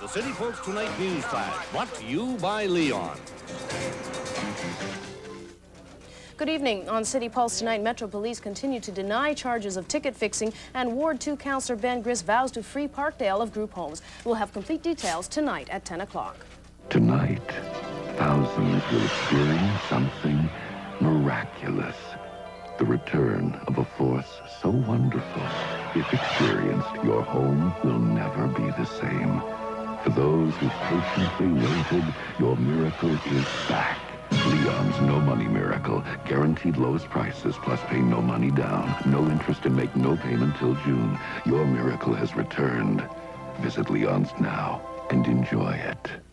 The City Pulse Tonight News Flash, brought to you by Leon. Good evening. On City Pulse tonight, Metro Police continue to deny charges of ticket fixing, and Ward 2 Councillor Ben Grys vows to free Parkdale of group homes. We'll have complete details tonight at 10 o'clock. Tonight, thousands will experience something miraculous. The return of a force so wonderful. If experienced, your home will never be the same. For those who patiently waited, your miracle is back. Leon's no money miracle. Guaranteed lowest prices plus pay no money down. No interest and make no payment till June. Your miracle has returned. Visit Leon's now and enjoy it.